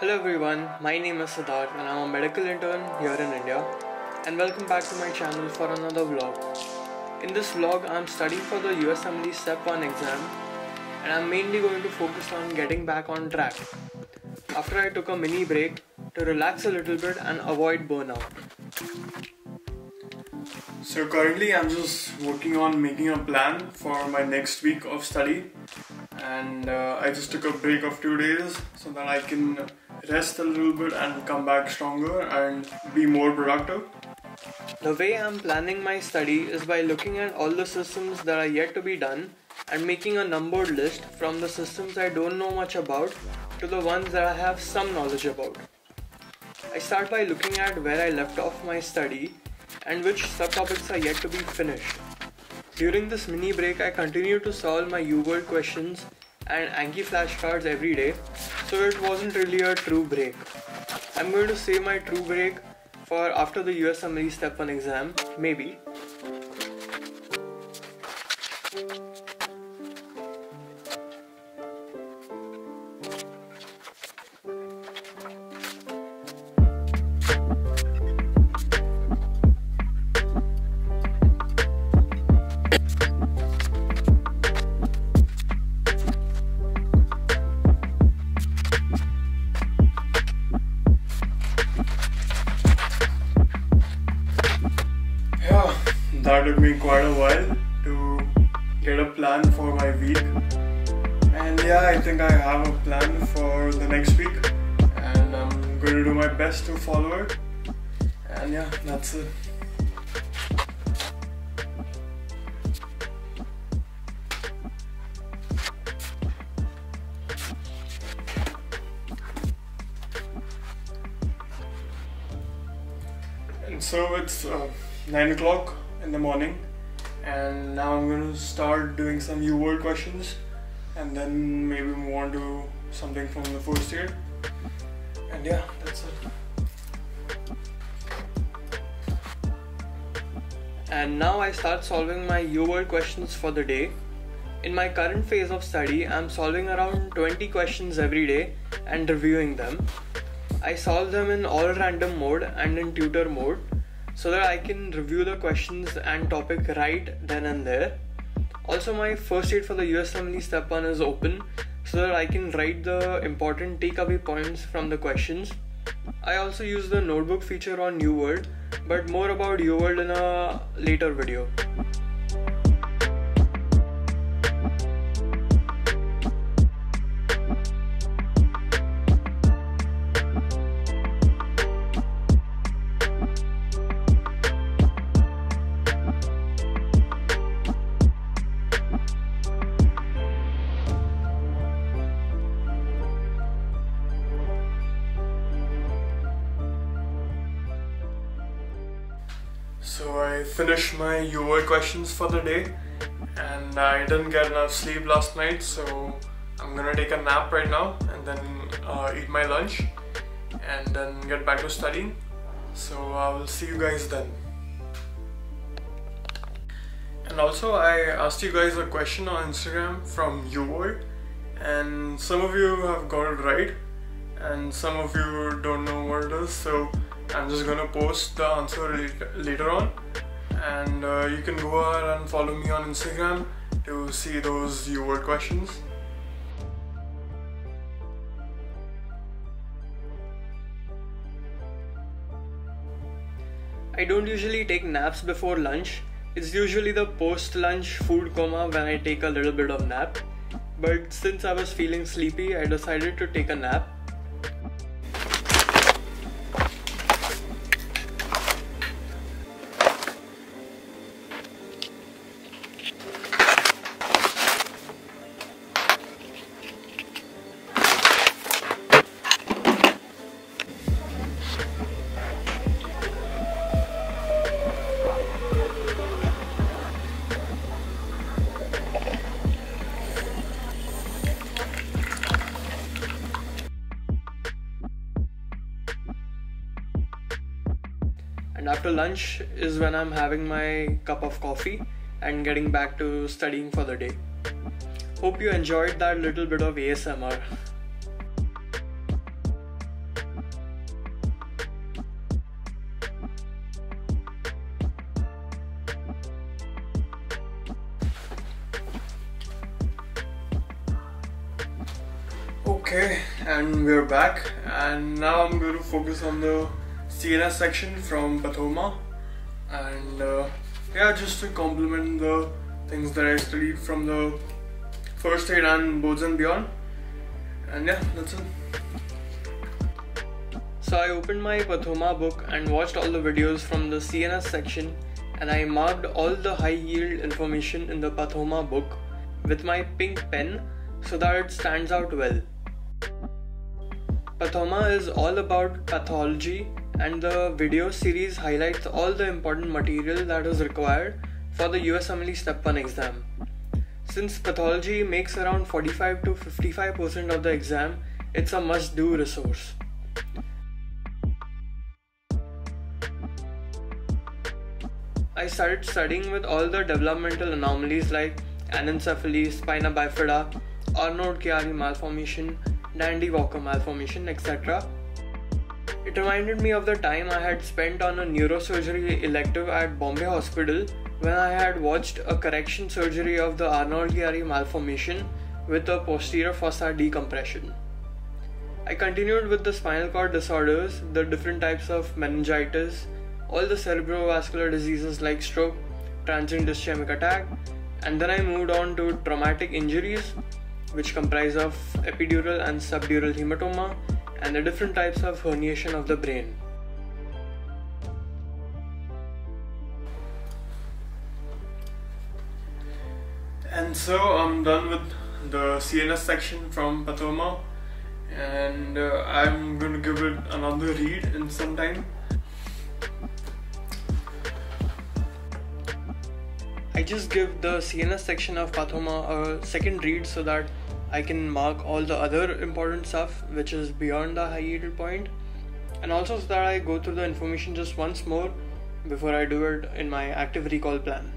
Hello everyone, my name is Siddharth and I'm a medical intern here in India and welcome back to my channel for another vlog. In this vlog I'm studying for the USMLE Step 1 exam and I'm mainly going to focus on getting back on track. After I took a mini break to relax a little bit and avoid burnout. So currently I'm just working on making a plan for my next week of study and uh, I just took a break of two days so that I can rest a little bit and come back stronger and be more productive. The way I'm planning my study is by looking at all the systems that are yet to be done and making a numbered list from the systems I don't know much about to the ones that I have some knowledge about. I start by looking at where I left off my study and which subtopics are yet to be finished. During this mini break, I continue to solve my UWorld questions and Anki flashcards every day, so it wasn't really a true break. I'm going to save my true break for after the USMLE Step 1 exam, maybe. That took me quite a while to get a plan for my week. And yeah, I think I have a plan for the next week and I'm going to do my best to follow it. And yeah, that's it. And so it's uh, 9 o'clock in the morning, and now I'm going to start doing some UWorld questions and then maybe move on to something from the first year. And yeah, that's it. And now I start solving my UWorld questions for the day. In my current phase of study, I'm solving around 20 questions every day and reviewing them. I solve them in all random mode and in tutor mode so that I can review the questions and topic right then and there. Also, my first aid for the USMLE Step 1 is open so that I can write the important takeaway points from the questions. I also use the notebook feature on UWorld, but more about UWorld in a later video. Finished my UWorld questions for the day and I didn't get enough sleep last night so I'm gonna take a nap right now and then uh, eat my lunch and then get back to studying. So I will see you guys then. And also I asked you guys a question on Instagram from UWorld and some of you have got it right and some of you don't know what it is so I'm just gonna post the answer later on and uh, you can go ahead and follow me on Instagram to see those word questions. I don't usually take naps before lunch. It's usually the post lunch food coma when I take a little bit of nap. But since I was feeling sleepy, I decided to take a nap. after lunch is when I'm having my cup of coffee and getting back to studying for the day. Hope you enjoyed that little bit of ASMR. Okay, and we're back, and now I'm going to focus on the CNS section from Pathoma, and uh, yeah, just to complement the things that I studied from the first aid and boards and beyond, and yeah, that's it. So I opened my Pathoma book and watched all the videos from the CNS section, and I marked all the high yield information in the Pathoma book with my pink pen so that it stands out well. Pathoma is all about pathology, and the video series highlights all the important material that is required for the USMLE Step 1 exam. Since pathology makes around 45 to 55% of the exam, it's a must do resource. I started studying with all the developmental anomalies like anencephaly, spina bifida, Arnold-Chiari malformation, Dandy-Walker malformation, etc. It reminded me of the time I had spent on a neurosurgery elective at Bombay Hospital when I had watched a correction surgery of the Arnold-Chiari malformation with a posterior fossa decompression. I continued with the spinal cord disorders, the different types of meningitis, all the cerebrovascular diseases like stroke, transient ischemic attack, and then I moved on to traumatic injuries, which comprise of epidural and subdural hematoma and the different types of herniation of the brain. And so I'm done with the CNS section from Pathoma and uh, I'm going to give it another read in some time. I just give the CNS section of Pathoma a second read so that I can mark all the other important stuff which is beyond the high yield point and also so that I go through the information just once more before I do it in my active recall plan.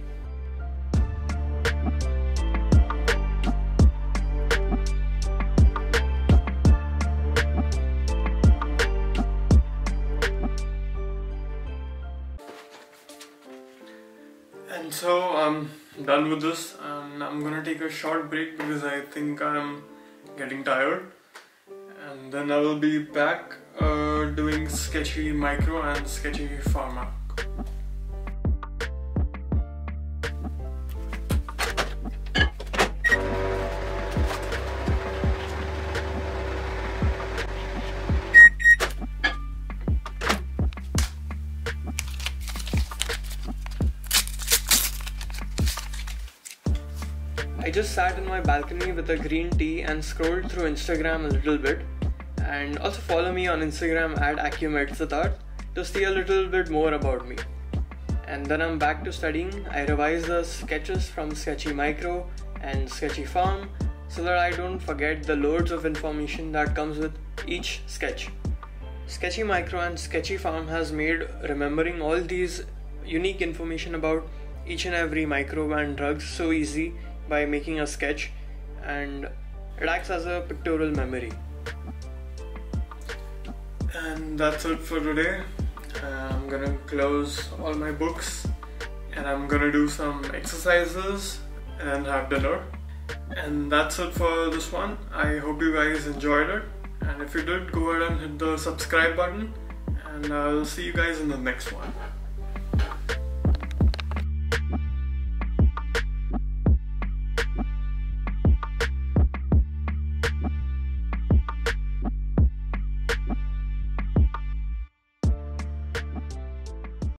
And so I'm done with this and I'm gonna take a short break because I think I'm getting tired and then I will be back uh, doing sketchy micro and sketchy pharma. I just sat in my balcony with a green tea and scrolled through Instagram a little bit. And also follow me on Instagram at AcuMedSiddharth to see a little bit more about me. And then I'm back to studying. I revise the sketches from Sketchy Micro and Sketchy Pharm so that I don't forget the loads of information that comes with each sketch. Sketchy Micro and Sketchy Pharm has made remembering all these unique information about each and every microbe and drugs so easy by making a sketch and it acts as a pictorial memory. And that's it for today. Uh, I'm gonna close all my books and I'm gonna do some exercises and have dinner. And that's it for this one. I hope you guys enjoyed it. And if you did, go ahead and hit the subscribe button. And I'll see you guys in the next one.